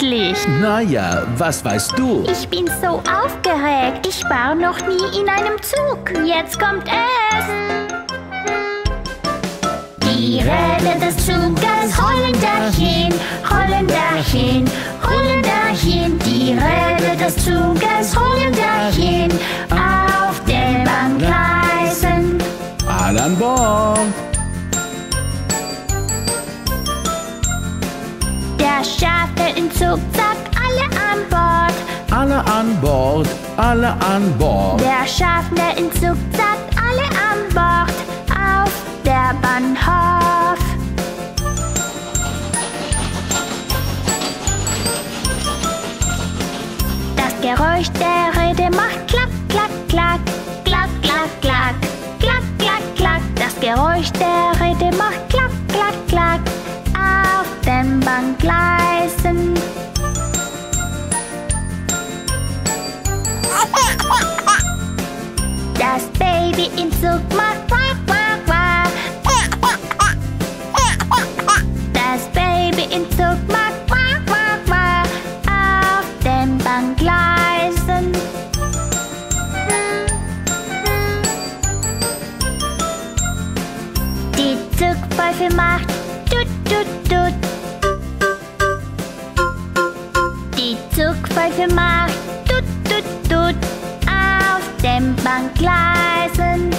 endlich. Naja, was weißt du? Ich bin so aufgeregt. Ich war noch nie in einem Zug. Jetzt kommt es. Die Räder des Zuges rollen dahin, rollen dahin, rollen dahin. Die Räder des Zuges rollen dahin auf den Bahngleisen. Alle an Bord. Der Leute in Zuckzack, alle an Bord. Alle an Bord, alle an Bord. Der Schaffner in Zuckzack, alle an Bord. Auf der Bahnhof. Das Geräusch der Rede macht klack, klack, klack. Klack, klack, klack. Klack, klack, klack. Das Geräusch der Rede macht den Bahngleisen. Das Baby im Zug macht quack, quack, quack. Das Baby im Zug macht Zugpfeife macht tut, tut, tut auf den Bahngleisen.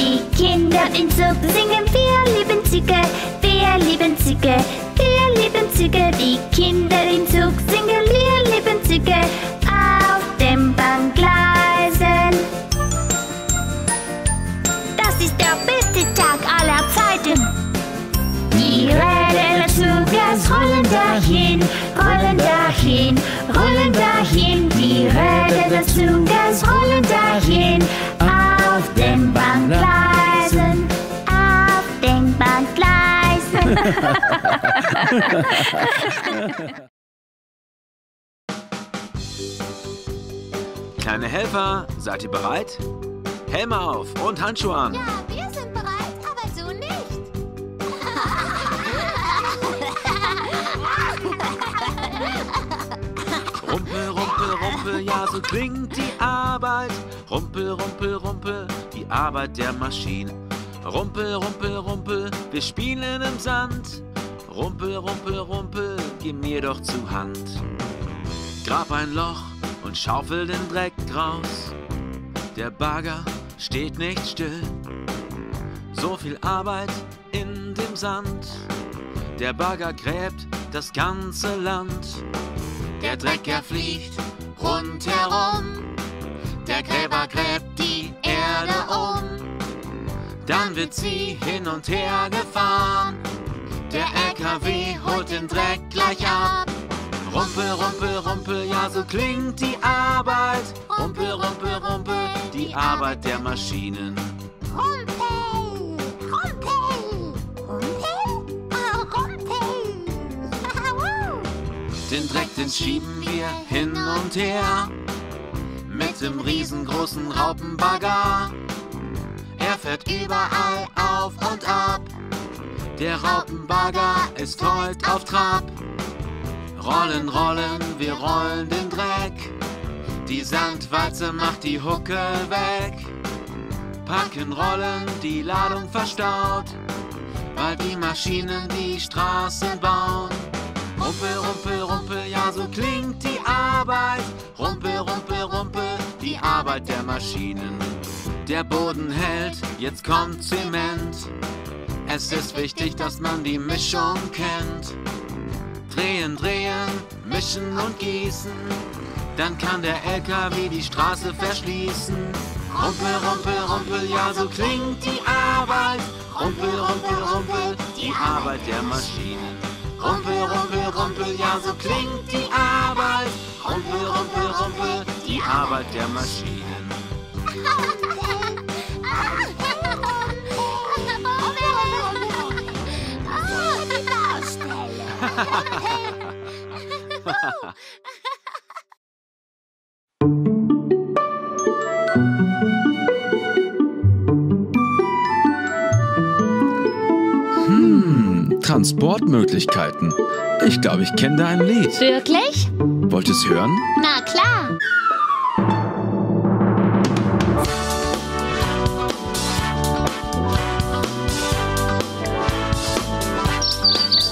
Die Kinder im Zug singen wir lieben Züge, wir lieben Züge, wir lieben Züge. Die Kinder im Zug singen wir lieben Züge Räder des Zuges rollen dahin, rollen dahin, rollen dahin. Die Räder des Zuges rollen dahin auf den Bahngleisen, auf den Bahngleisen. Kleine Helfer, seid ihr bereit? Helme auf und Handschuhe an. Ja, wir sind bereit, aber du nicht. ja, so klingt die Arbeit. Rumpel, rumpel, rumpel, die Arbeit der Maschine. Rumpel, rumpel, rumpel, wir spielen im Sand. Rumpel, rumpel, rumpel, gib mir doch zu Hand. Grab ein Loch und schaufel den Dreck raus. Der Bagger steht nicht still. So viel Arbeit in dem Sand. Der Bagger gräbt das ganze Land. Der Drecker fliegt rundherum. Der Gräber gräbt die Erde um. Dann wird sie hin und her gefahren. Der LKW holt den Dreck gleich ab. Rumpel, rumpel, rumpel, ja so klingt die Arbeit. Rumpel, rumpel, rumpel, die Arbeit der Maschinen. Rumpel, Den Dreck, den schieben wir hin und her. Mit dem riesengroßen Raupenbagger. Er fährt überall auf und ab. Der Raupenbagger ist heut auf Trab. Rollen, rollen, wir rollen den Dreck. Die Sandwalze macht die Hucke weg. Packen, rollen, die Ladung verstaut. Weil die Maschinen die Straßen bauen. Rumpel, rumpel, rumpel, ja so klingt die Arbeit. Rumpel, rumpel, rumpel, die Arbeit der Maschinen. Der Boden hält, jetzt kommt Zement. Es ist wichtig, dass man die Mischung kennt. Drehen, drehen, mischen und gießen. Dann kann der LKW die Straße verschließen. Rumpel, rumpel, rumpel, ja so klingt die Arbeit. Rumpel, rumpel, rumpel, die Arbeit der Maschinen. Rumpel, rumpel, rumpel, ja so klingt die Arbeit. Rumpel, rumpel, rumpel, die Arbeit der Maschinen. Ah, die Baustelle. Transportmöglichkeiten. Ich glaube, ich kenne da ein Lied. Wirklich? Wollt ihr es hören? Na klar.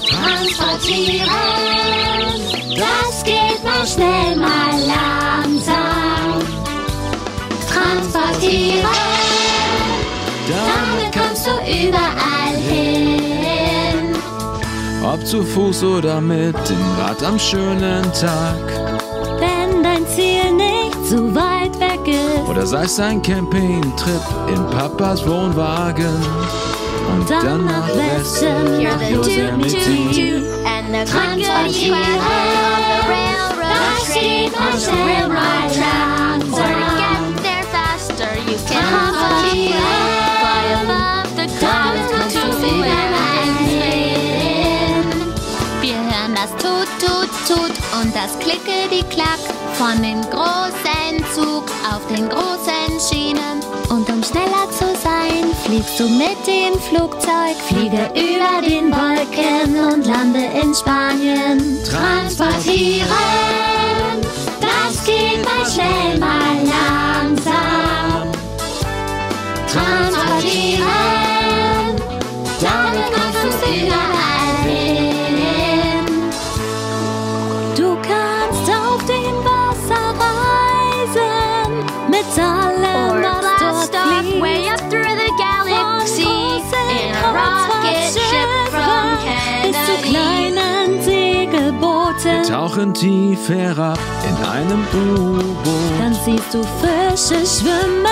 Transportieren, das geht mal schnell, mal langsam. Transportieren, damit kommst du überall Ob zu Fuß oder mit dem Rad am schönen Tag. Wenn dein Ziel nicht zu weit weg ist, Oder sei es ein Campingtrip in Papas Wohnwagen. Und dann nach Westen, nach the Yosemite. and the clickety Transportieren, clack of the das geht mal railroad mal Or get there faster, you can Transportieren, fly above the clouds. To where Tut, und das Klickety-Klack von dem großen Zug auf den großen Schienen. und um schneller zu sein, fliegst du mit dem Flugzeug, fliege über den Wolken und lande in Spanien. Transportieren, das geht mal schnell, mal langsam. Tauchen tief herab in einem U-Boot. Dann siehst du Fische schwimmen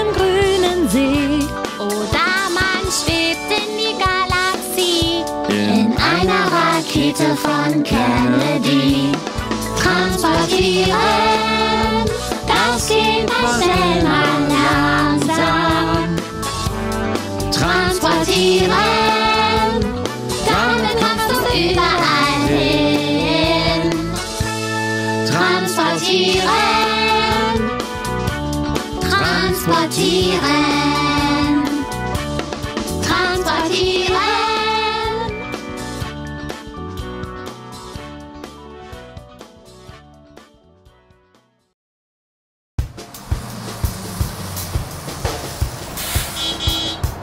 im grünen See. Oder man schwebt in die Galaxie. In einer Rakete von Kennedy. Transportieren, das geht mal schnell, mal langsam. Transportieren, Transportieren, transportieren, transportieren.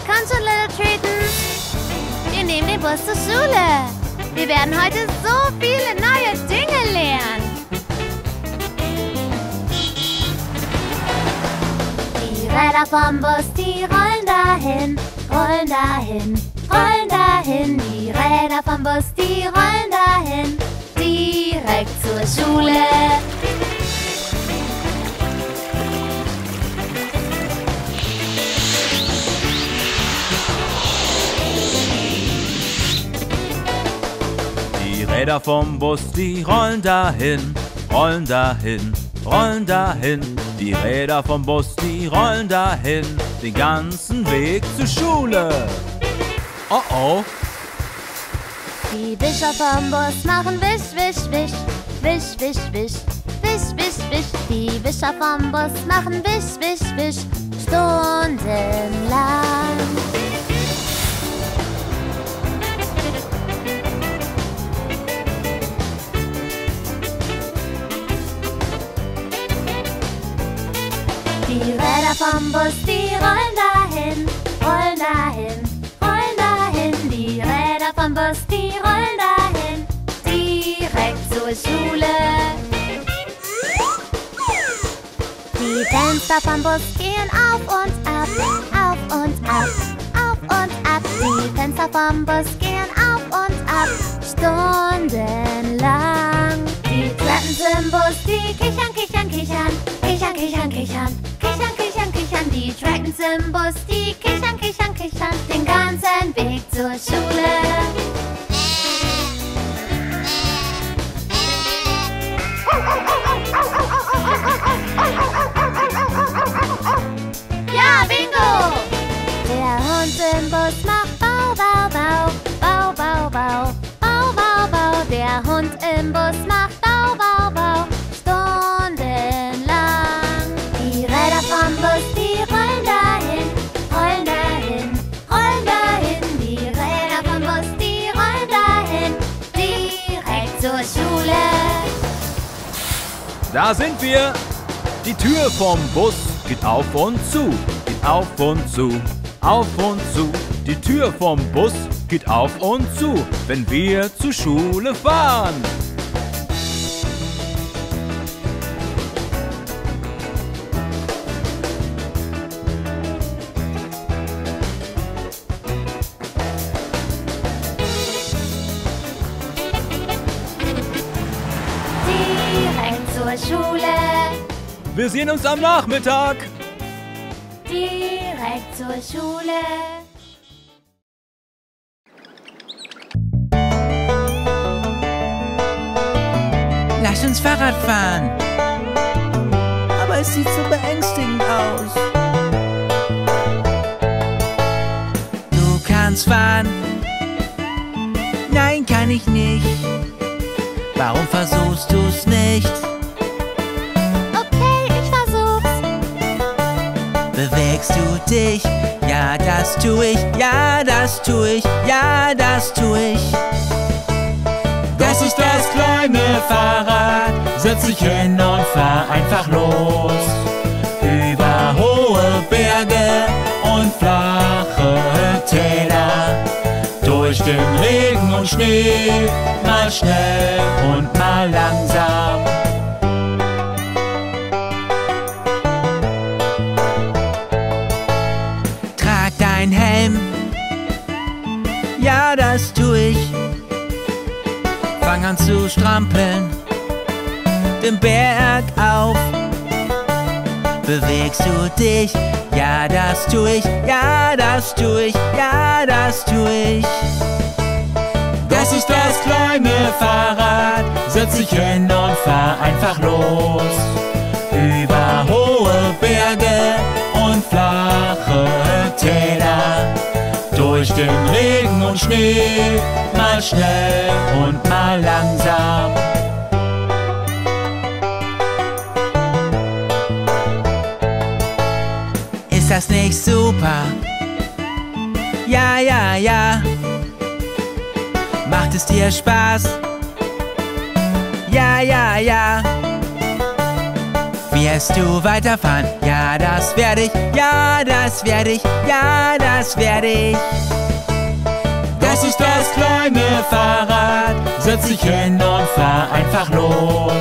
Komm schon, Little Treten. Wir nehmen den Bus zur Schule. Wir werden heute so viele Räder vom Bus, die rollen dahin, rollen dahin, rollen dahin. Die Räder vom Bus, die rollen dahin, direkt zur Schule. Die Räder vom Bus, die rollen dahin, rollen dahin, rollen dahin. Die Räder vom Bus, die rollen dahin, den ganzen Weg zur Schule. Oh oh, Die Wischer vom Bus machen wisch, wisch, wisch, wisch, wisch, wisch, wisch, wisch, wisch. Die Wischer vom Bus machen wisch, wisch, wisch, stundenlang. Die Räder vom Bus, die rollen dahin, rollen dahin, rollen dahin. Die Räder vom Bus, die rollen dahin, direkt zur Schule. Die Fenster vom Bus gehen auf und ab, auf und ab, auf und ab. Die Fenster vom Bus gehen auf und ab, stundenlang. Trappens im Bus, die kichern, kichern, kichern, kichern, kichern, kichern, kichern, kichern, kichern. Die Trappens im die kichern, kichern, kichern, den ganzen Weg zur Schule. Da sind wir! Die Tür vom Bus geht auf und zu, geht auf und zu, auf und zu. Die Tür vom Bus geht auf und zu, wenn wir zur Schule fahren. Wir sehen uns am Nachmittag. direkt zur Schule. Lass uns Fahrrad fahren. Aber es sieht so beängstigend aus. Du kannst fahren. Nein, kann ich nicht. Das tu ich. Ja, das tu ich. Ja, das tu ich. Das ist das kleine Fahrrad. Setz dich hin und fahr einfach los. Über hohe Berge und flache Täler. Durch den Regen und Schnee. Mal schnell und mal langsam. An zu strampeln. Den Berg auf. Bewegst du dich? Ja, das tu ich. Ja, das tu ich. Ja, das tu ich. Das ist das kleine Fahrrad. Setz dich hin und fahr einfach los. Über hohe Berge den Regen und Schnee. Mal schnell und mal langsam. Ist das nicht super? Ja, ja, ja. Macht es dir Spaß? Ja, ja, ja. Wirst du weiterfahren? Ja, das werde ich. Ja, das werde ich. Ja, das werde ich. Das kleine Fahrrad. Setz dich hin und fahr einfach los.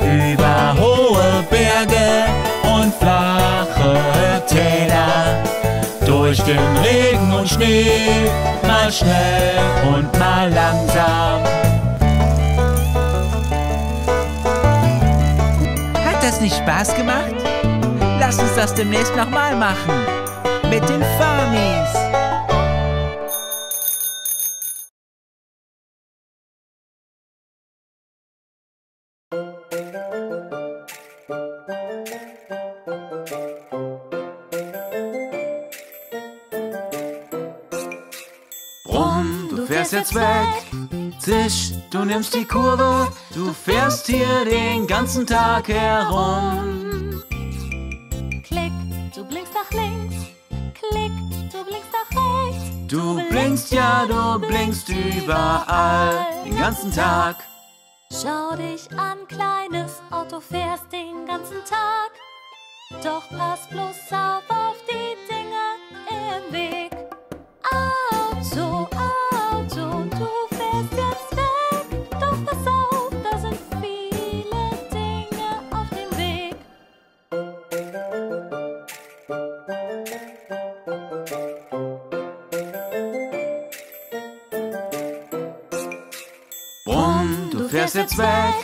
Über hohe Berge und flache Täler. Durch den Regen und Schnee. Mal schnell und mal langsam. Hat das nicht Spaß gemacht? Lass uns das demnächst nochmal machen. Mit den Farmies. Fährst jetzt weg. Zisch, du nimmst die Kurve. Du fährst hier den ganzen Tag herum. Klick, du blinkst nach links. Klick, du blinkst nach rechts. Du blinkst, ja, du blinkst überall den ganzen Tag. Schau dich an, kleines Auto, fährst den ganzen Tag. Doch pass bloß auf auf die Dinge im Weg. Jetzt weg.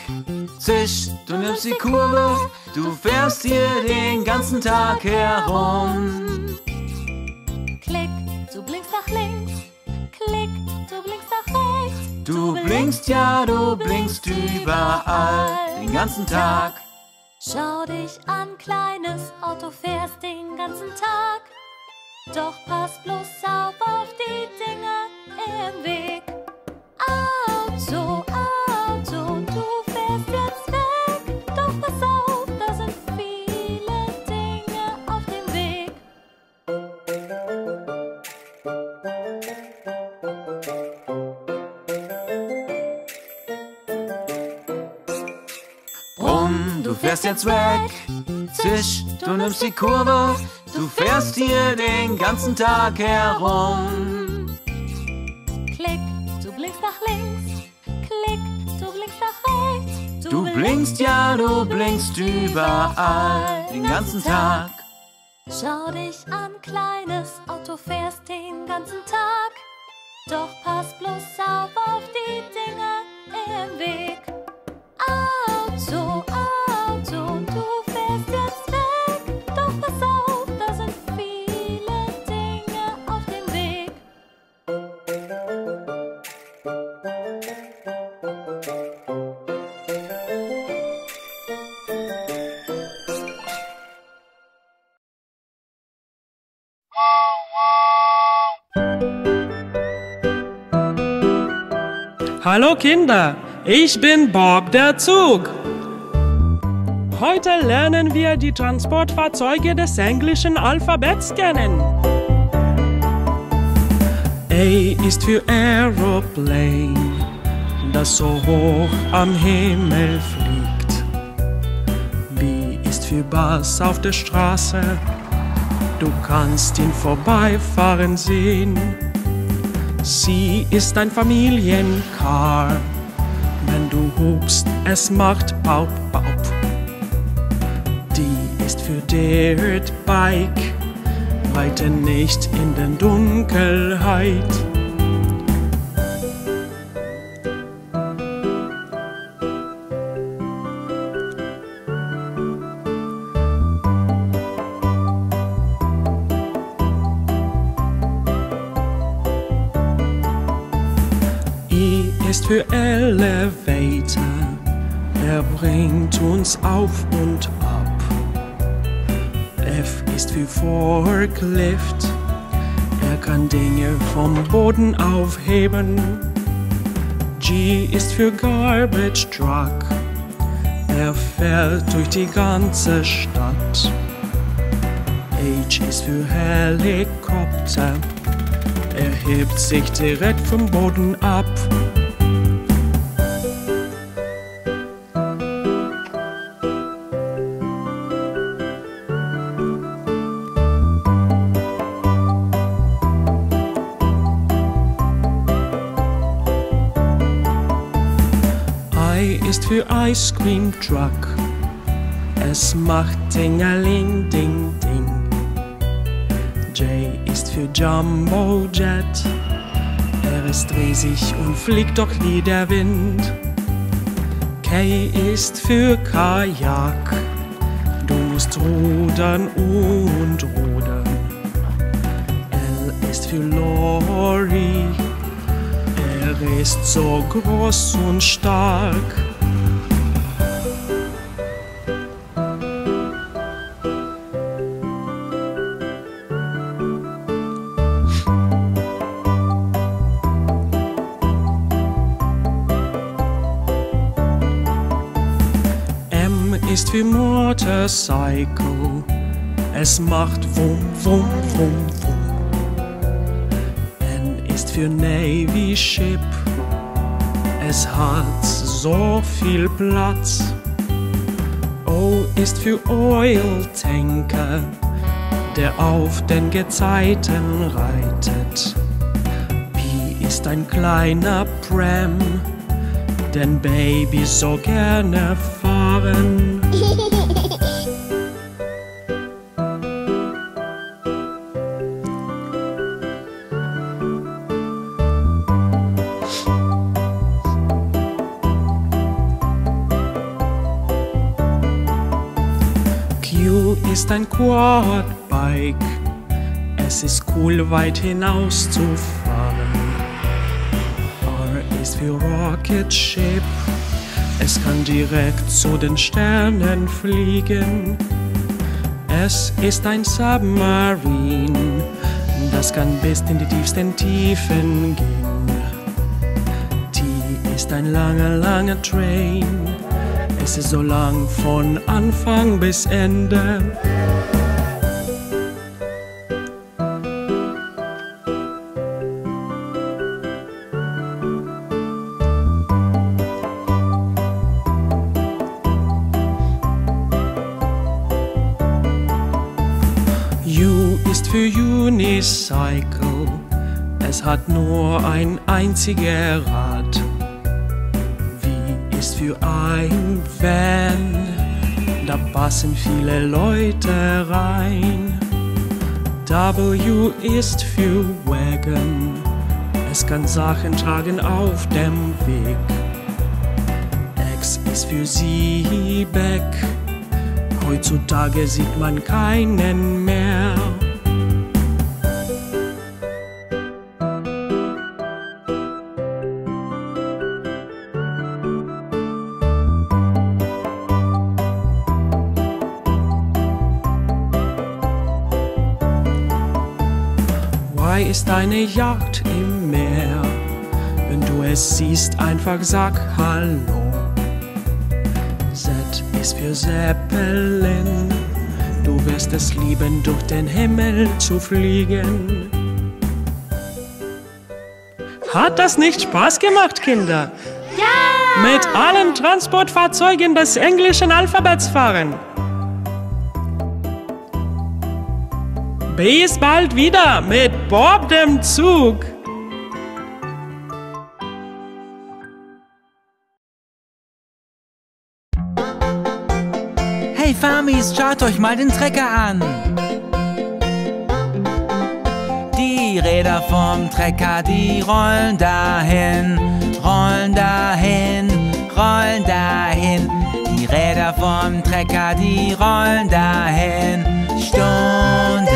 Zisch, du nimmst die Kurve. Du fährst hier den ganzen Tag herum. Klick, du blinkst nach links. Klick, du blinkst nach rechts. Du blinkst, ja, du blinkst überall den ganzen Tag. Schau dich an, kleines Auto, fährst den ganzen Tag. Doch pass bloß auf auf die Dinge im Weg. Auto, jetzt weg. Zisch, du nimmst die Kurve, du fährst hier den ganzen Tag herum. Klick, du blinkst nach links. Klick, du blinkst nach rechts. Du blinkst, ja, du blinkst überall den ganzen Tag. Schau dich an, kleines Auto, fährst den ganzen Tag. Doch pass bloß auf auf die Dinge im Weg. Hallo Kinder, ich bin Bob der Zug. Heute lernen wir die Transportfahrzeuge des englischen Alphabets kennen. A ist für Aeroplane, das so hoch am Himmel fliegt. B ist für Bus auf der Straße, du kannst ihn vorbeifahren sehen. Sie ist ein Familiencar. Wenn du hupst, es macht Baub, Baub. Die ist für Dirt Bike. Reite nicht in der Dunkelheit. Forklift, er kann Dinge vom Boden aufheben. G ist für Garbage Truck, er fährt durch die ganze Stadt. H ist für Helikopter, er hebt sich direkt vom Boden ab. Ice Cream Truck. Es macht Tingeling Ding Ding. J ist für Jumbo Jet. Er ist riesig und fliegt doch wie der Wind. K ist für Kajak. Du musst rudern und rudern. L ist für Lorry. Er ist so groß und stark. Motorcycle. Es macht Wum, Wum, Wum, Wum. N ist für Navy Ship. Es hat so viel Platz. O ist für Oil Tanker, der auf den Gezeiten reitet. P ist ein kleiner Pram, den Babys so gerne fahren. Quadbike. Es ist cool, weit hinaus zu fahren. R ist für Rocket Ship. Es kann direkt zu den Sternen fliegen. Es ist ein Submarine. Das kann bis in die tiefsten Tiefen gehen. T ist ein langer, langer Train. Es ist so lang von Anfang bis Ende. Hat nur ein einziger Rad. Wie ist für ein Van? Da passen viele Leute rein. W ist für Wagon. Es kann Sachen tragen auf dem Weg. X ist für Siebeck. Heutzutage sieht man keinen mehr. Ist eine Yacht im Meer. Wenn du es siehst, einfach sag Hallo. Z ist für Zeppelin. Du wirst es lieben, durch den Himmel zu fliegen. Hat das nicht Spaß gemacht, Kinder? Ja! Mit allen Transportfahrzeugen des englischen Alphabets fahren. Bis bald wieder mit Bob dem Zug. Hey Farmis, schaut euch mal den Trecker an. Die Räder vom Trecker, die rollen dahin, rollen dahin, rollen dahin. Die Räder vom Trecker, die rollen dahin, stundenlang.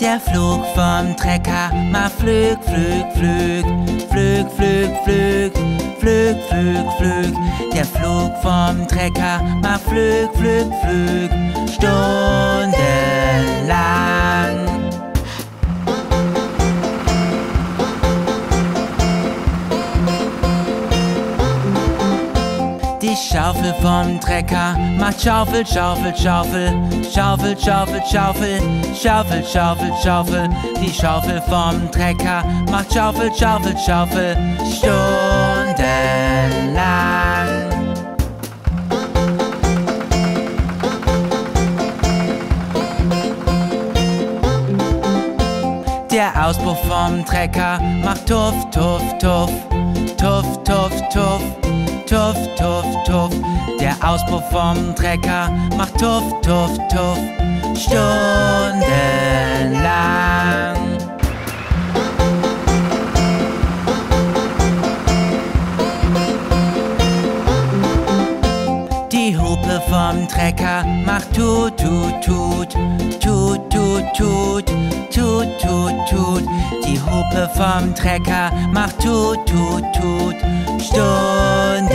Der Flug vom Trecker macht Flüg, Flüg, Flüg, Flüg, Flüg, Flüg, Flüg, Flüg, Flüg. Der Flug vom Trecker macht Flüg, Flüg, Flüg, stundenlang. Die Schaufel vom Trecker. Macht Schaufel, Schaufel, Schaufel, Schaufel, Schaufel, Schaufel, Schaufel, Schaufel, Schaufel. Die Schaufel vom Trecker. Macht Schaufel, Schaufel, Schaufel, stundenlang. Der Auspuff vom Trecker. Macht Tuff, Tuff, Tuff, Tuff, Tuff, Tuff, Tuff, Tuff, Tuff. Der Auspuff vom Trecker macht Tuff, Tuff, Tuff, stundenlang. Die Hupe vom Trecker macht tut, tut, tut, tut, tut, tut, tut, tut, tut. Die Hupe vom Trecker macht tut, tut, tut, stundenlang.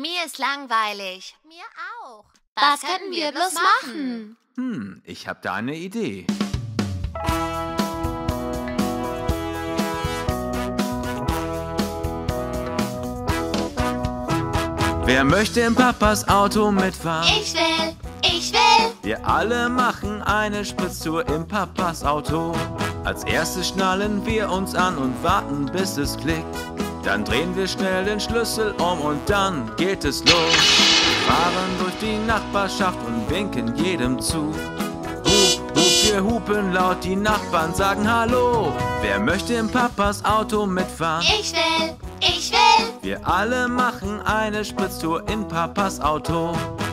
Mir ist langweilig. Mir auch. Was, könnten wir bloß machen? Hm, ich hab da eine Idee. Wer möchte in Papas Auto mitfahren? Ich will, ich will. Wir alle machen eine Spritztour im Papas Auto. Als erstes schnallen wir uns an und warten, bis es klickt. Dann drehen wir schnell den Schlüssel um und dann geht es los. Wir fahren durch die Nachbarschaft und winken jedem zu. Wir hupen laut, die Nachbarn sagen Hallo. Wer möchte im Papas Auto mitfahren? Ich will, ich will. Wir alle machen eine Spritztour in Papas Auto.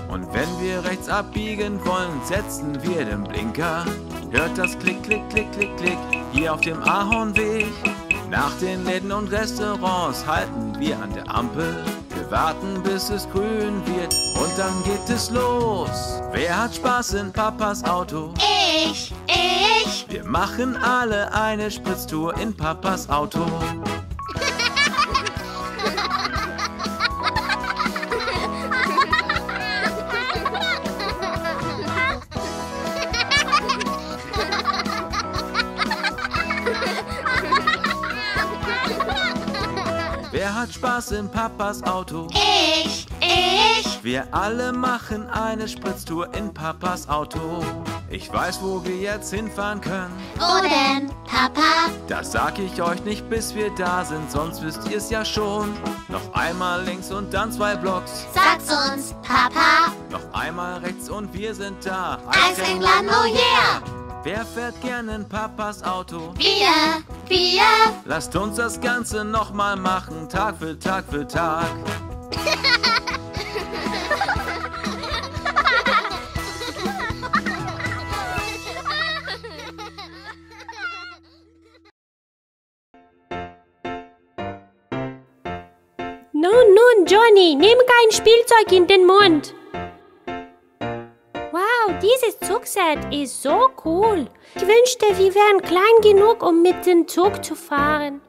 Und wenn wir rechts abbiegen wollen, setzen wir den Blinker. Hört das Klick, Klick, Klick, Klick, Klick hier auf dem Ahornweg. Nach den Läden und Restaurants halten wir an der Ampel. Wir warten, bis es grün wird und dann geht es los. Wer hat Spaß in Papas Auto? Ich, ich. Wir machen alle eine Spritztour in Papas Auto. Spaß in Papas Auto? Ich, ich. Wir alle machen eine Spritztour in Papas Auto. Ich weiß, wo wir jetzt hinfahren können. Wo denn, Papa? Das sag ich euch nicht, bis wir da sind, sonst wisst ihr es ja schon. Noch einmal links und dann zwei Blocks. Sag's uns, Papa. Noch einmal rechts und wir sind da. Als England, oh yeah! Wer fährt gerne in Papas Auto? Wir, wir. Lasst uns das Ganze nochmal machen, Tag für Tag für Tag. Nun, nun, Johnny, nimm kein Spielzeug in den Mund. Dieses Zugset ist so cool. Ich wünschte, wir wären klein genug, um mit dem Zug zu fahren.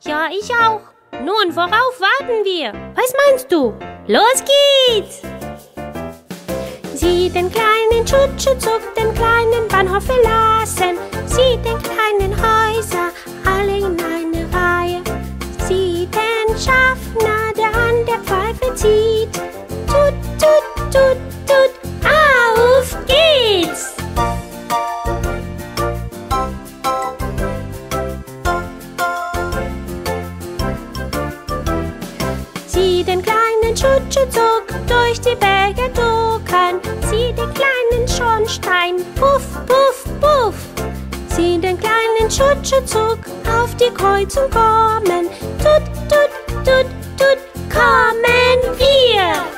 Ja, ich auch. Nun, worauf warten wir? Was meinst du? Los geht's! Sieh den kleinen Tschutschuzug, den kleinen Bahnhof verlassen. Sieh den kleinen Häuser, alle in eine Reihe. Sieh den Schaffner, der an der Pfeife zieht. Tut, tut, tut, Tschutschuzug durch die Berge duckern. Sieh den kleinen Schornstein, puff, puff, puff. Sieh den kleinen Tschutschuzug auf die Kreuzung kommen. Tut, tut, tut, tut, kommen wir.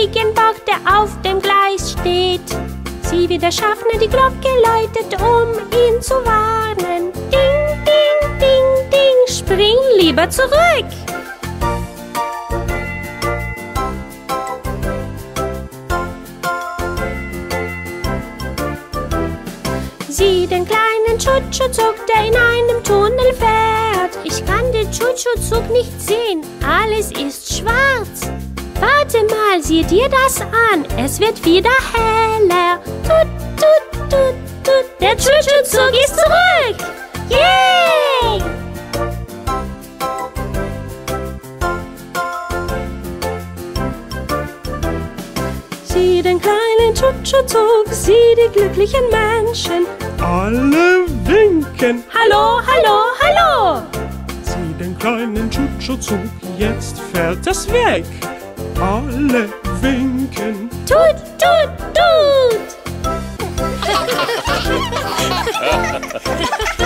Ziegenbock, der auf dem Gleis steht. Sieh, wie der Schaffner die Glocke läutet, um ihn zu warnen. Ding, ding, ding, ding, spring lieber zurück. Sieh den kleinen Tschutschuzug, der in einem Tunnel fährt. Ich kann den Tschutschuzug nicht sehen, alles ist schwarz. Warte mal, sieh dir das an, es wird wieder heller. Tut, tut, tut, tut, der Tschutschuzug ist zurück. Yay! Sieh den kleinen Tschutschuzug, sieh die glücklichen Menschen. Alle winken. Hallo, hallo, hallo! Sieh den kleinen Tschutschuzug, jetzt fährt es weg. Alle winken. Tut, tut, tut!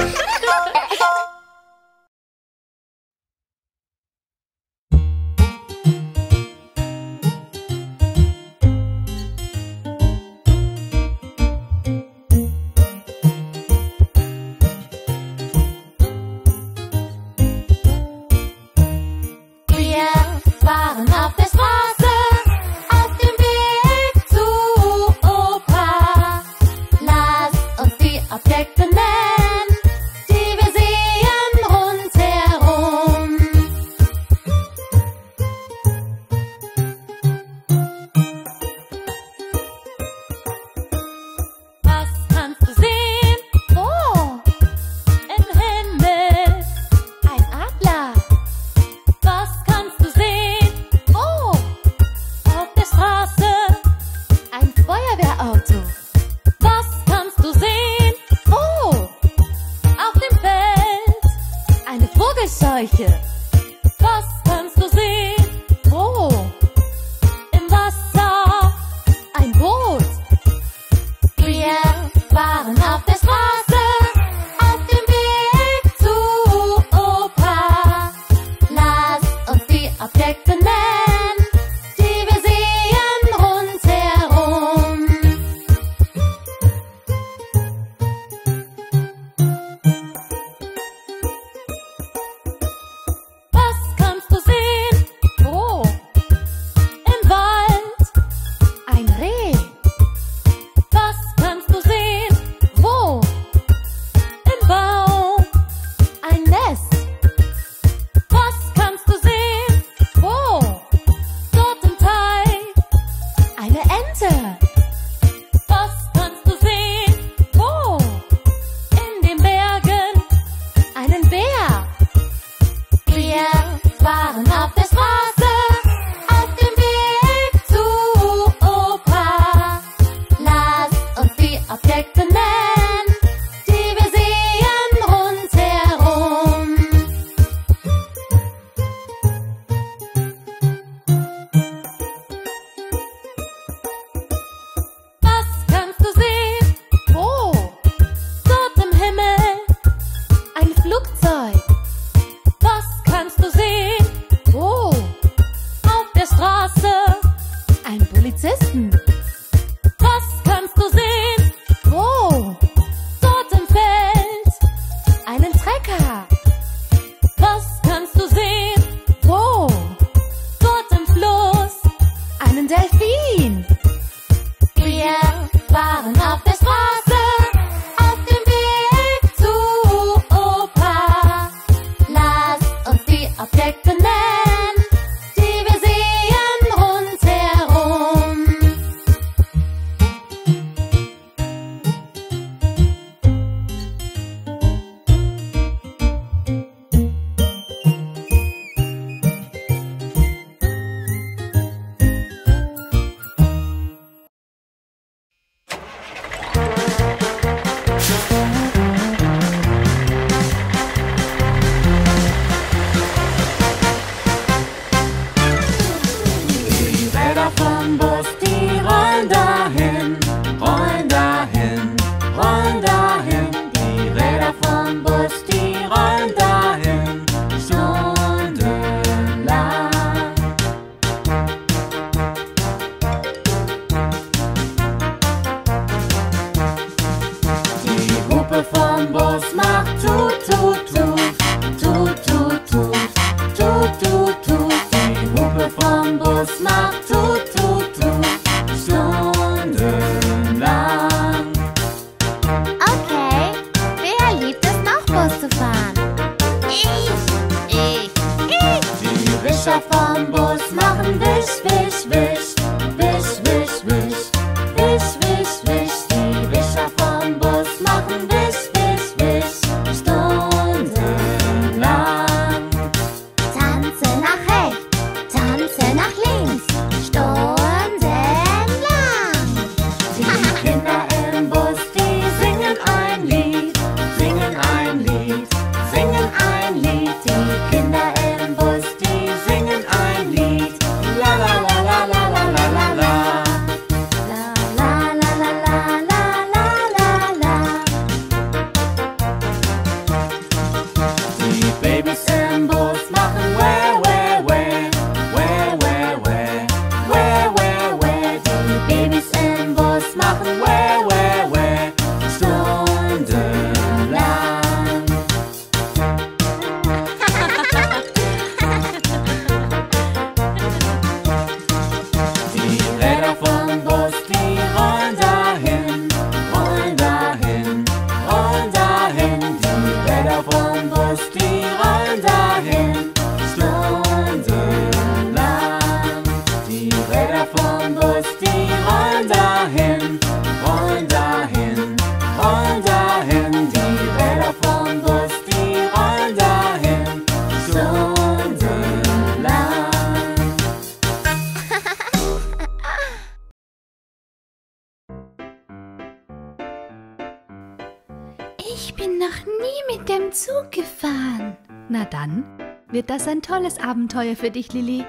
Abenteuer für dich, Lilly.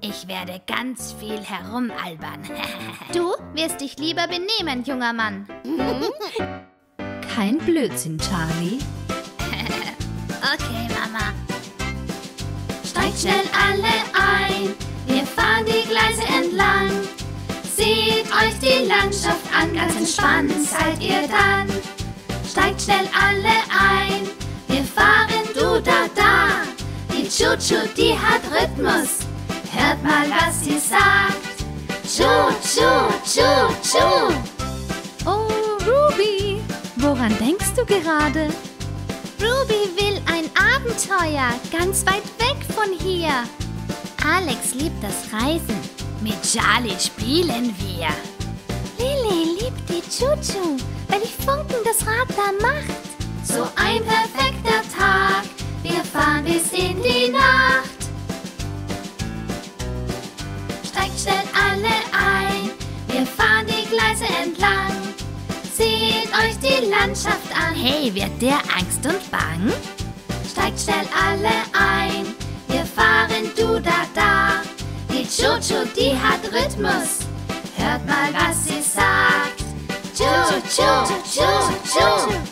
Ich werde ganz viel herumalbern. Du wirst dich lieber benehmen, junger Mann. Kein Blödsinn, Charlie. okay, Mama. Steigt schnell alle ein, wir fahren die Gleise entlang. Seht euch die Landschaft an, ganz entspannt seid ihr dann. Steigt schnell alle ein, wir fahren du da da. Denn Chuchu, die hat Rhythmus. Hört mal, was sie sagt. Chuchu, Chuchu. chu. Oh, Ruby, woran denkst du gerade? Ruby will ein Abenteuer, ganz weit weg von hier. Alex liebt das Reisen. Mit Charlie spielen wir. Lilly liebt die Chuchu, weil die Funken das Rad da macht. So ein perfekter Tag, wir fahren bis Reise entlang. Seht euch die Landschaft an. Hey, wird der Angst und Bang? Steigt schnell alle ein. Wir fahren du da da. Die Jojo, die hat Rhythmus. Hört mal, was sie sagt. Jojo, Jojo, Jojo.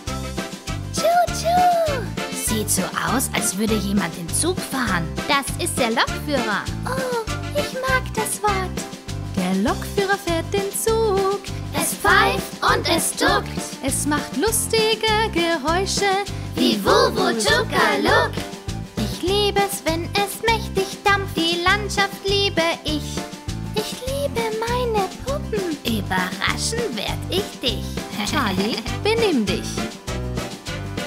Jojo. Sieht so aus, als würde jemand den Zug fahren. Das ist der Lokführer. Oh, ich mag das Wort. Der Lokführer fährt den Zug. Es pfeift und es duckt. Es macht lustige Geräusche. Wie Wubu Chukaluk. Ich liebe es, wenn es mächtig dampft. Die Landschaft liebe ich. Ich liebe meine Puppen. Überraschen werd ich dich. Charlie, benimm dich.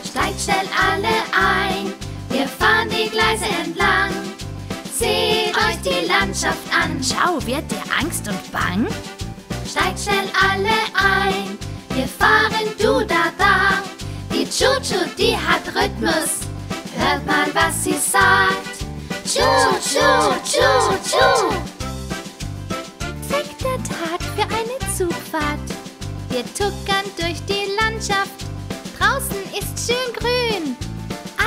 Steigt schnell alle ein. Wir fahren die Gleise entlang. Seht euch die Landschaft an. Schau, wird dir Angst und Bang? Steigt schnell alle ein. Wir fahren du da da. Die Chuchu, die hat Rhythmus. Hört mal, was sie sagt. Chu, chu, chu, chu. Perfekter Tag für eine Zugfahrt. Wir tuckern durch die Landschaft. Draußen ist schön grün.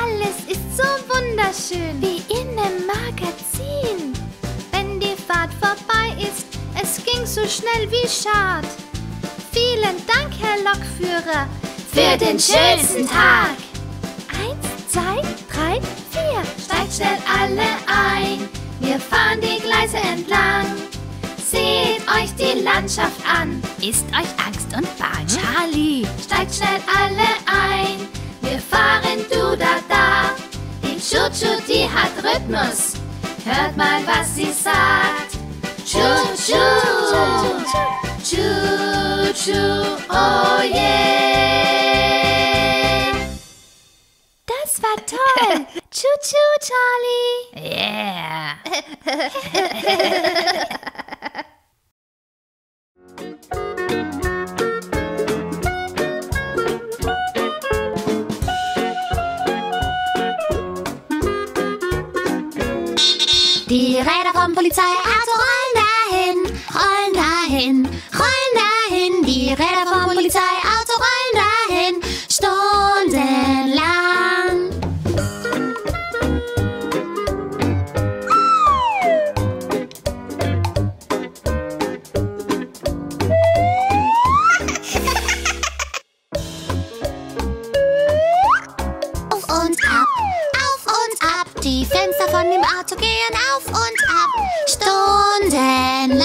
Alles ist so wunderschön. Wie in einem Magazin. Wenn die Fahrt vorbei ist, es ging so schnell wie schad. Vielen Dank, Herr Lokführer, für den schönsten Tag. Eins, zwei, drei, vier. Steigt schnell alle ein. Wir fahren die Gleise entlang. Seht euch die Landschaft an. Ist euch Angst und Bang? Charlie, steigt schnell alle ein. Wir fahren du da da. Die Chuchu, die hat Rhythmus. Hört mal, was sie sagt. Chu, chu, chu, chu, oh yeah. Das war toll. chu, chu, Charlie. Yeah. Die Räder vom Polizeiauto rollen dahin, rollen dahin, Auto gehen auf und ab. Stundenlang.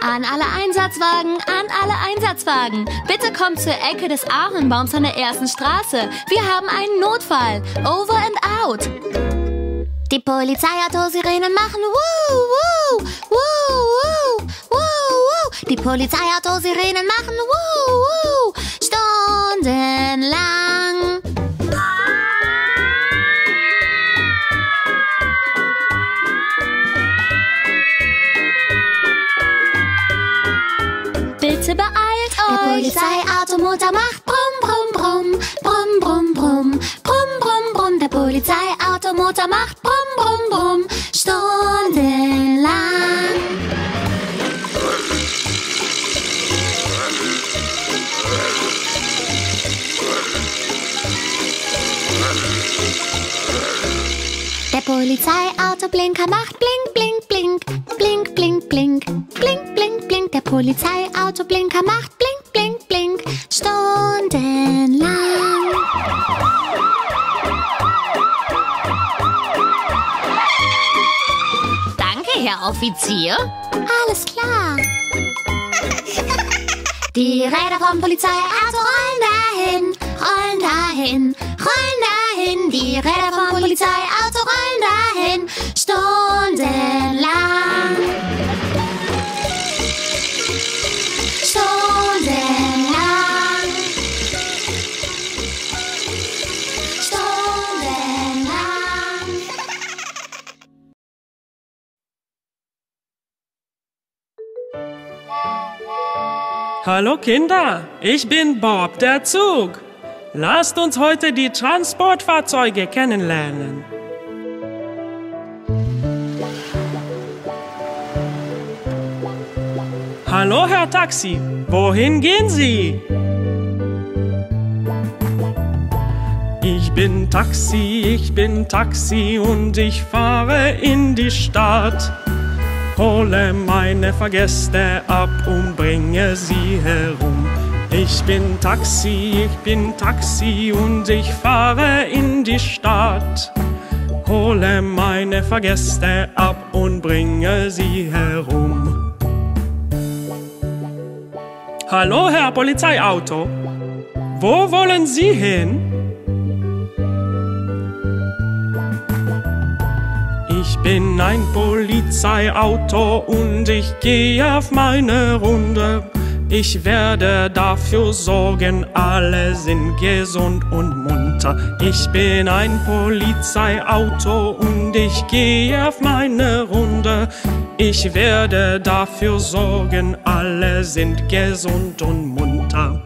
An alle Einsatzwagen, an alle Einsatzwagen. Bitte kommt zur Ecke des Ahornbaums an der ersten Straße. Wir haben einen Notfall. Over and out. Die Polizeiauto-Sirenen machen wuh, wuh, wuh, wuh, wuh, wuh. Die Polizeiauto-Sirenen machen wuh, wuh, stundenlang. Bitte beeilt Der euch. Polizeiautomotor macht brumm, brumm, brumm, brumm, brumm, brumm, brumm, brumm, brumm. Der Polizeiautomotor macht brumm, brumm, brumm, stundenlang. Der Polizeiautoblinker macht blink, blink, blink, Polizeiautoblinker macht blink, blink, blink, stundenlang. Danke, Herr Offizier. Alles klar. Die Räder vom rollen Kinder, ich bin Bob, der Zug. Lasst uns heute die Transportfahrzeuge kennenlernen. Hallo, Herr Taxi. Wohin gehen Sie? Ich bin Taxi, ich bin Taxi und ich fahre in die Stadt. Hole meine Vergäste ab und bringe sie herum. Ich bin Taxi, ich bin Taxi und ich fahre in die Stadt. Hole meine Vergäste ab und bringe sie herum. Hallo, Herr Polizeiauto. Wo wollen Sie hin? Bin ein Polizeiauto und ich gehe auf meine Runde. Ich werde dafür sorgen, alle sind gesund und munter. Ich bin ein Polizeiauto und ich gehe auf meine Runde. Ich werde dafür sorgen, alle sind gesund und munter.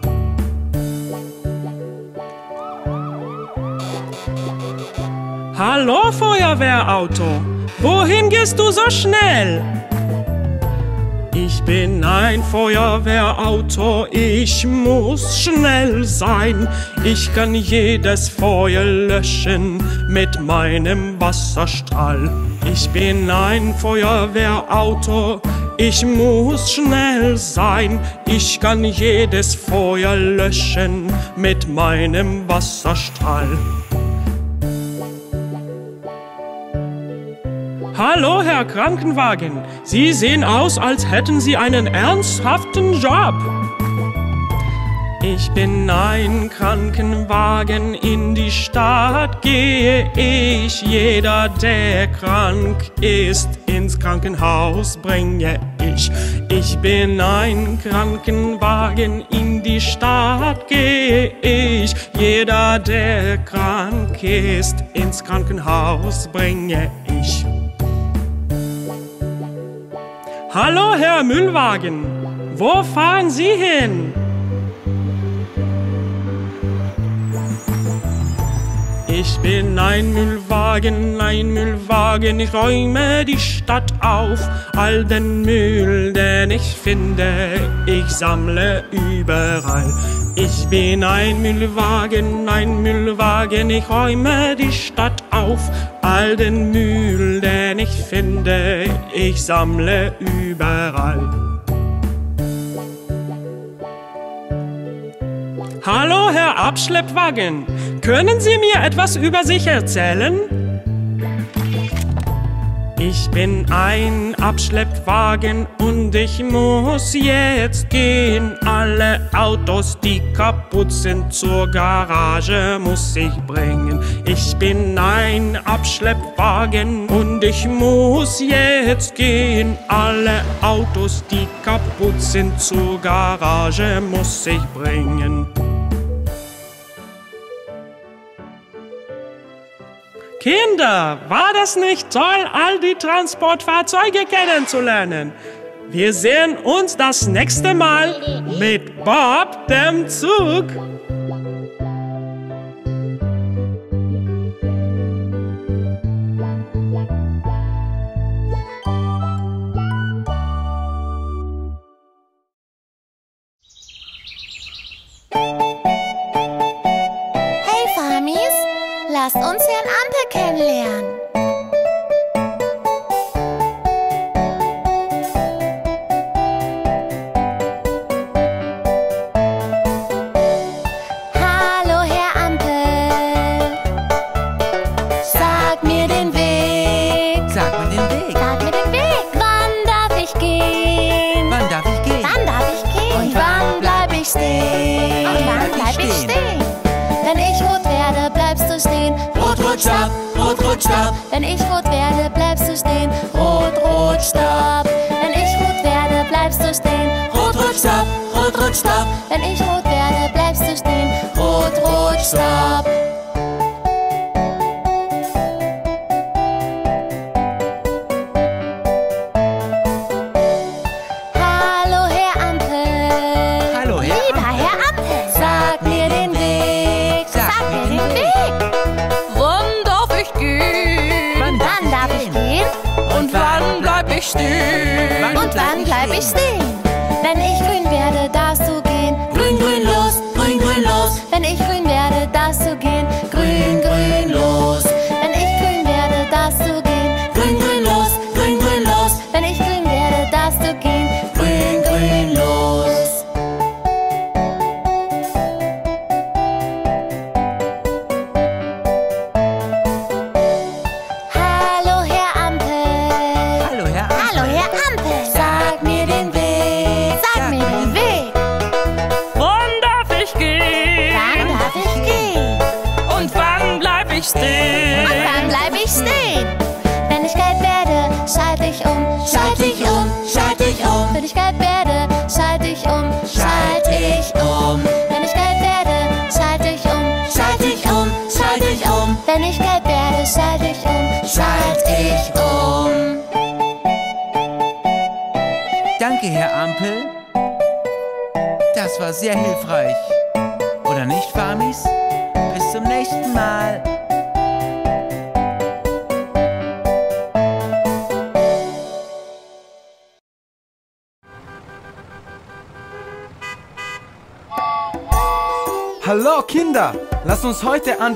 Hallo Feuerwehrauto, wohin gehst du so schnell? Ich bin ein Feuerwehrauto, ich muss schnell sein. Ich kann jedes Feuer löschen mit meinem Wasserstrahl. Ich bin ein Feuerwehrauto, ich muss schnell sein. Ich kann jedes Feuer löschen mit meinem Wasserstrahl. Hallo, Herr Krankenwagen. Sie sehen aus, als hätten Sie einen ernsthaften Job. Ich bin ein Krankenwagen, in die Stadt gehe ich. Jeder, der krank ist, ins Krankenhaus bringe ich. Ich bin ein Krankenwagen, in die Stadt gehe ich. Jeder, der krank ist, ins Krankenhaus bringe Hallo, Herr Müllwagen. Wo fahren Sie hin? Ich bin ein Müllwagen, ein Müllwagen, ich räume die Stadt auf. All den Müll, den ich finde, ich sammle überall. Ich bin ein Müllwagen, ein Müllwagen, ich räume die Stadt auf. All den Müll, den ich finde, ich sammle überall. Hallo, Herr Abschleppwagen. Können Sie mir etwas über sich erzählen? Ich bin ein Abschleppwagen und ich muss jetzt gehen. Alle Autos, die kaputt sind, zur Garage muss ich bringen. Ich bin ein Abschleppwagen und ich muss jetzt gehen. Alle Autos, die kaputt sind, zur Garage muss ich bringen. Kinder, war das nicht toll, all die Transportfahrzeuge kennenzulernen? Wir sehen uns das nächste Mal mit Bob dem Zug.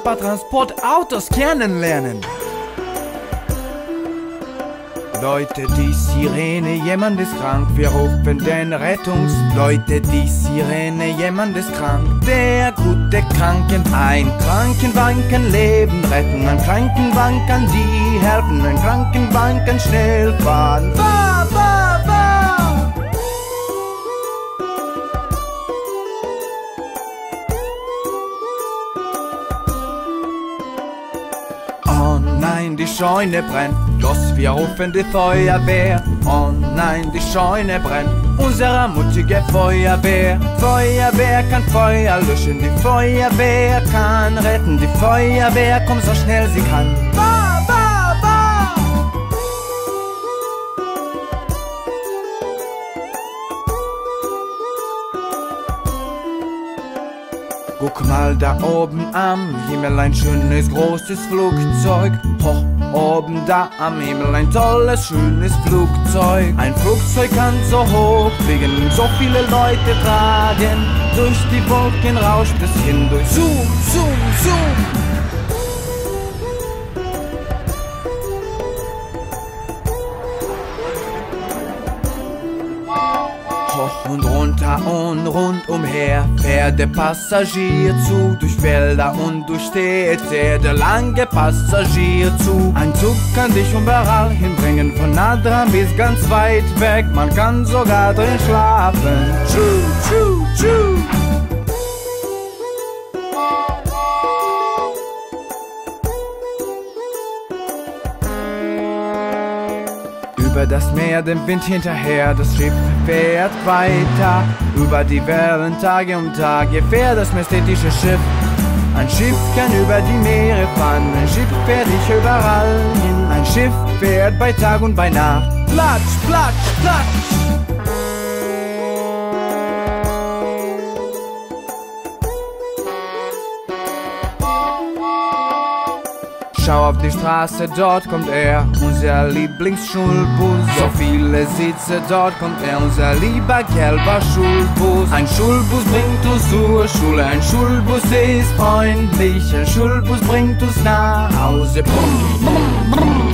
Paar Transportautos kennenlernen. Leute, die Sirene, jemand ist krank, wir rufen den Rettungs... Leute, die Sirene, jemand ist krank, der gute Kranken... Ein Krankenwagen kann Leben retten, ein Krankenwagen kann die helfen, ein Krankenwagen kann schnell fahren. Scheune brennt. Los, wir rufen die Feuerwehr. Oh nein, die Scheune brennt. Unsere mutige Feuerwehr. Feuerwehr kann Feuer löschen. Die Feuerwehr kann retten. Die Feuerwehr kommt so schnell sie kann. Bah, bah, bah! Guck mal da oben am Himmel ein schönes großes Flugzeug. Hoch oben da am Himmel ein tolles schönes Flugzeug. Ein Flugzeug kann so hoch fliegen, so viele Leute tragen. Durch die Wolken rauscht es hindurch. Zoom, zoom, zoom. Und rundumher fährt der Passagierzug durch Wälder und durch Städte, der lange Passagierzug. Ein Zug kann dich überall hinbringen, von nah dran bis ganz weit weg. Man kann sogar drin schlafen. Tschu, tschu, tschu. Meer, dem Wind hinterher, das Schiff fährt weiter. Über die Wellen, Tage um Tage, fährt das majestätische Schiff. Ein Schiff kann über die Meere fahren, ein Schiff fährt dich überall hin. Ein Schiff fährt bei Tag und bei Nacht. Platsch, platsch, platsch. Schau auf die Straße, dort kommt er, unser Lieblingsschulbus. So viele Sitze, dort kommt er, unser lieber gelber Schulbus. Ein Schulbus bringt uns zur Schule, ein Schulbus ist freundlich, ein Schulbus bringt uns nach Hause. Brumm, brumm, brumm.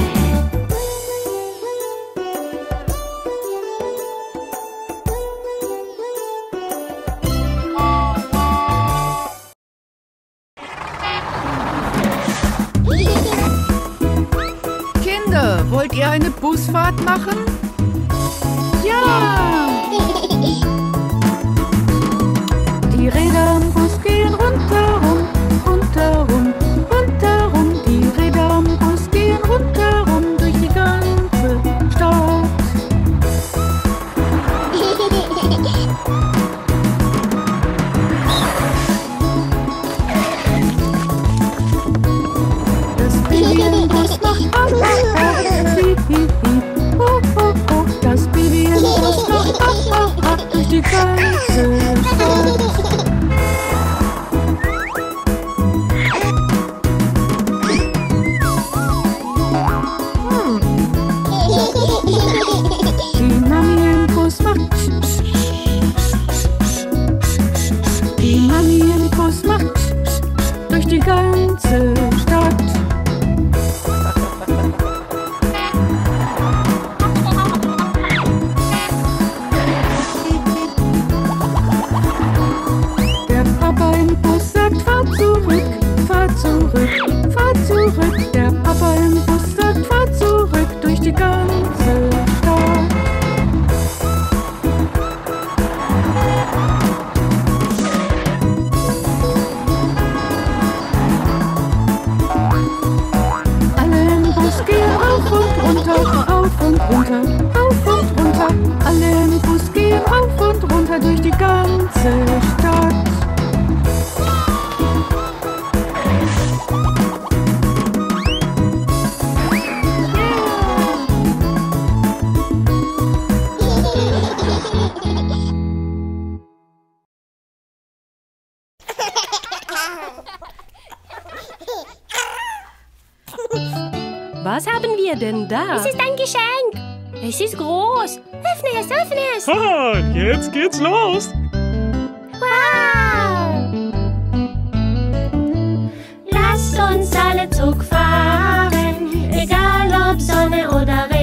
Es ist ein Geschenk. Es ist groß. Öffne es, öffne es. Ah, jetzt geht's los. Wow. Lass uns alle Zug fahren, egal ob Sonne oder Regen.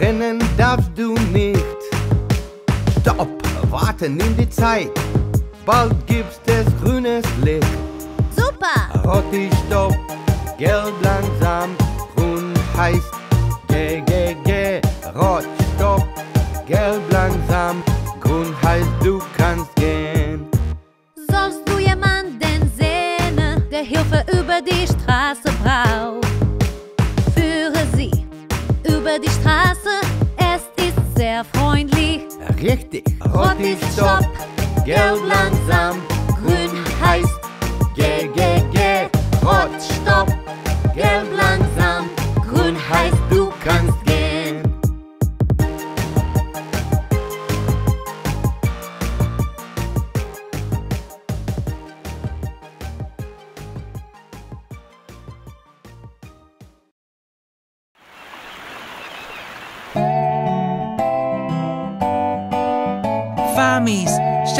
Rennen darfst du nicht. Stopp, warte, nimm die Zeit. Bald gibt's es grünes Licht. Super. Rot ist Stopp, gelb langsam, grün heißt Geh, geh, geh. Rot, Stopp, gelb langsam, grün heißt du kannst gehen. Sollst du jemanden sehen, der Hilfe über die Straße braucht? Freundlich. Richtig, rot ist Stopp, gelb langsam,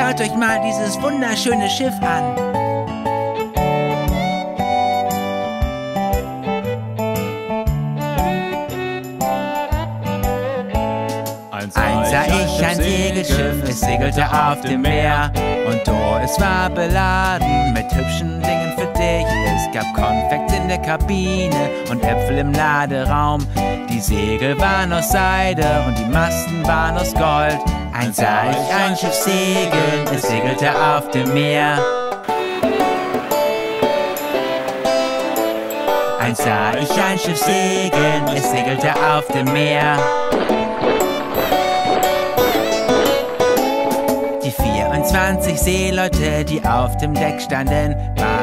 schaut euch mal dieses wunderschöne Schiff an. Eins Ein sah ich ein Segelschiff, es segelte auf dem Meer. Und oh, es war beladen mit hübschen Dingen für dich. Es gab Konfekt in der Kabine und Äpfel im Laderaum. Die Segel waren aus Seide und die Masten waren aus Gold. Ein sah ich ein Schiff segeln, es segelte auf dem Meer. Ein sah ich ein Schiff segeln, es segelte auf dem Meer. Die 24 Seeleute, die auf dem Deck standen,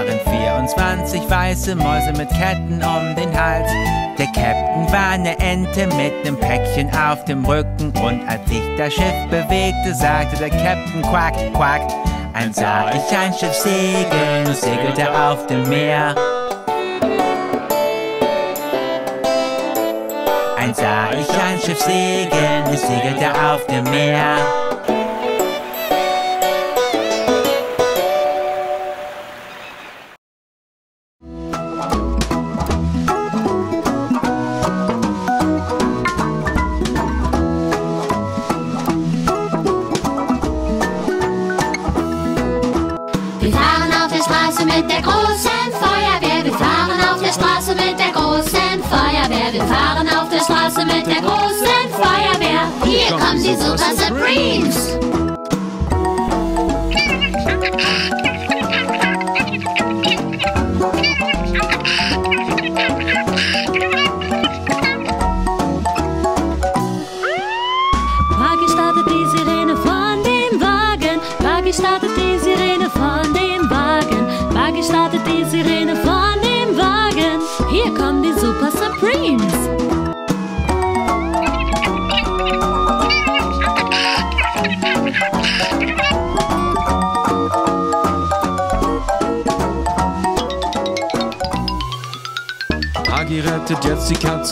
waren 24 weiße Mäuse mit Ketten um den Hals. Der Captain war eine Ente mit nem Päckchen auf dem Rücken und als sich das Schiff bewegte, sagte der Captain Quack, Quack. Ein sah ich ein Schiff segeln, segelte auf dem Meer. Ein sah ich ein Schiff segeln, segelte auf dem Meer. Kommen die Super Supremes.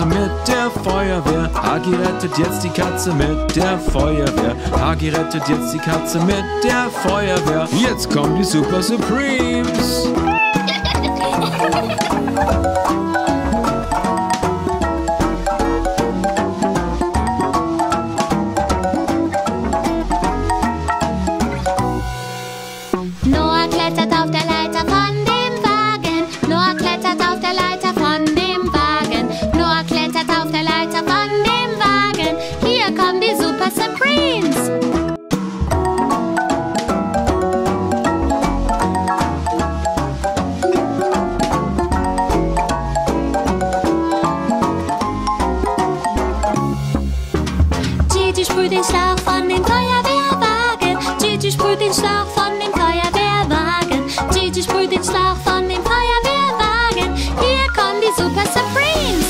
Katze mit der Feuerwehr. Hagi rettet jetzt die Katze mit der Feuerwehr. Hagi rettet jetzt die Katze mit der Feuerwehr. Jetzt kommen die Super Supremes. Schlauch von dem Feuerwehrwagen. Gigi sprüht den Schlauch von dem Feuerwehrwagen. Hier kommen die Super Supremes.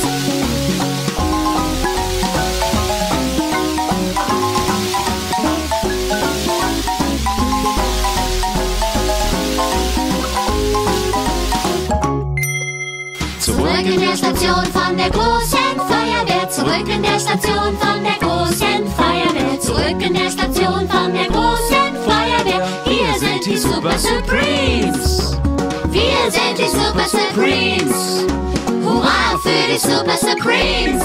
Zurück in der Station von der großen Feuerwehr. Zurück in der Station von der Supremes. Wir sind die Super Supremes. Hurra für die Super Supremes.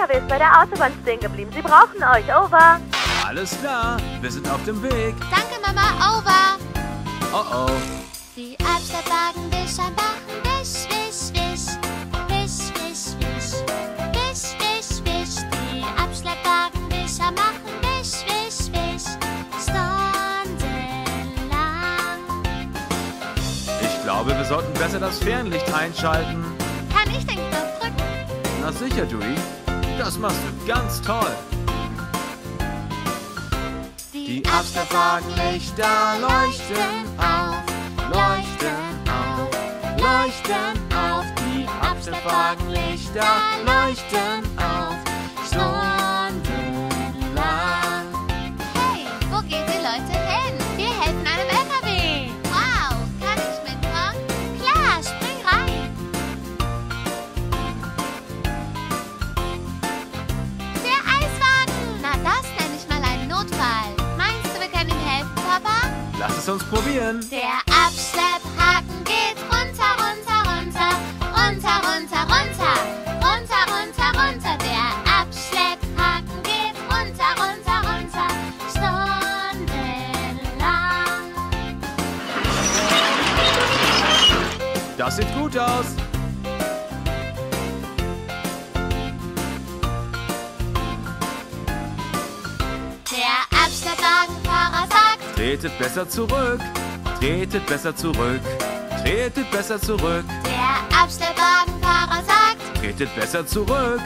LKW ist bei der Autobahn stehen geblieben. Sie brauchen euch, over. Alles klar, wir sind auf dem Weg. Danke, Mama, over. Oh oh. Die Abschleppwagenwischer machen wisch, wisch, wisch. Wisch, wisch, wisch. Wisch, wisch, wisch. Die Abschleppwagenwischer machen wisch, wisch, wisch. Stundenlang. Ich glaube, wir sollten besser das Fernlicht einschalten. Kann ich den Knopf drücken? Na sicher, Dewey. Das machst du ganz toll. Die Abschleppwagenlichter leuchten auf, leuchten auf, leuchten auf. Die Abschleppwagenlichter leuchten auf, es uns probieren. Der Abschlepphaken geht runter, runter, runter, runter, runter, runter, runter, runter, runter. Der Abschlepphaken geht runter, runter, runter, stundenlang. Das sieht gut aus. Tretet besser zurück, tretet besser zurück, tretet besser zurück, der Abschleppwagenfahrer sagt, tretet besser zurück.